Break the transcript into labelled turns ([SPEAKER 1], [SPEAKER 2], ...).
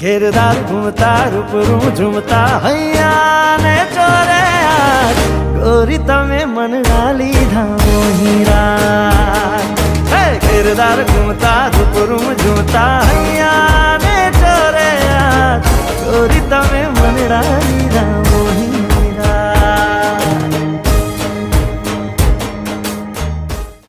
[SPEAKER 1] घेरदा घूमता, रूप रू झूमता हैया ने चोरे गोरी तमे मन डाली धामो हीरा घेरदार घूमता, रूप रू झूमता हैया ने चोरे गोरी तमे मन डाली धाम